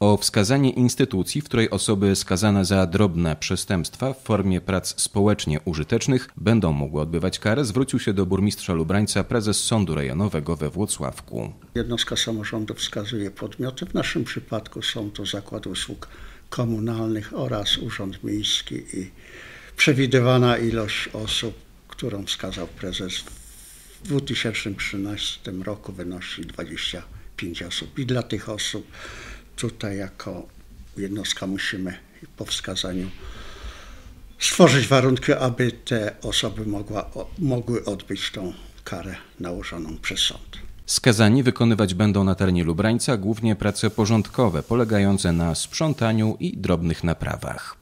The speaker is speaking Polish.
o wskazanie instytucji, w której osoby skazane za drobne przestępstwa w formie prac społecznie użytecznych będą mogły odbywać karę, zwrócił się do burmistrza Lubrańca prezes Sądu Rejonowego we Włocławku. Jednostka samorządu wskazuje podmioty. W naszym przypadku są to Zakład Usług Komunalnych oraz Urząd Miejski i przewidywana ilość osób, którą wskazał prezes w 2013 roku wynosi 25 osób. I dla tych osób tutaj jako jednostka musimy po wskazaniu stworzyć warunki, aby te osoby mogła, mogły odbyć tą karę nałożoną przez sąd. Skazani wykonywać będą na terenie Lubrańca głównie prace porządkowe, polegające na sprzątaniu i drobnych naprawach.